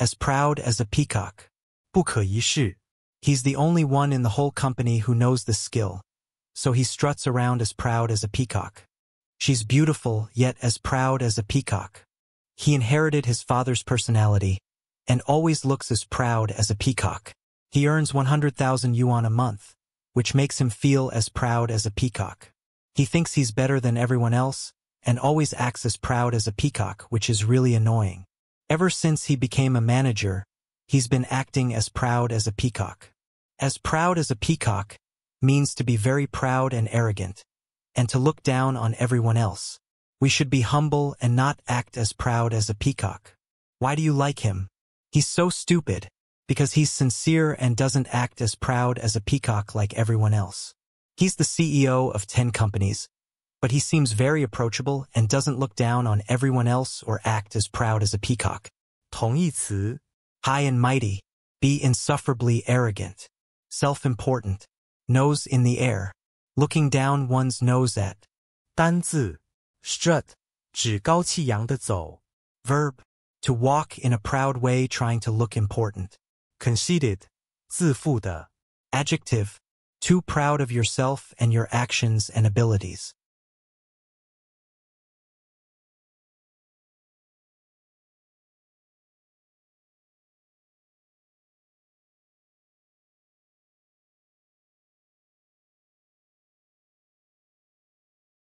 as proud as a peacock. 不可一世， He's the only one in the whole company who knows the skill, so he struts around as proud as a peacock. She's beautiful, yet as proud as a peacock. He inherited his father's personality, and always looks as proud as a peacock. He earns 100,000 yuan a month, which makes him feel as proud as a peacock. He thinks he's better than everyone else, and always acts as proud as a peacock, which is really annoying. Ever since he became a manager, he's been acting as proud as a peacock. As proud as a peacock means to be very proud and arrogant, and to look down on everyone else. We should be humble and not act as proud as a peacock. Why do you like him? He's so stupid, because he's sincere and doesn't act as proud as a peacock like everyone else. He's the CEO of 10 companies, but he seems very approachable and doesn't look down on everyone else or act as proud as a peacock. 同义词 High and mighty, be insufferably arrogant, self-important, nose in the air, looking down one's nose at, 单字 strut 指高气扬的走 verb, to walk in a proud way trying to look important, conceited 自负的 adjective, too proud of yourself and your actions and abilities.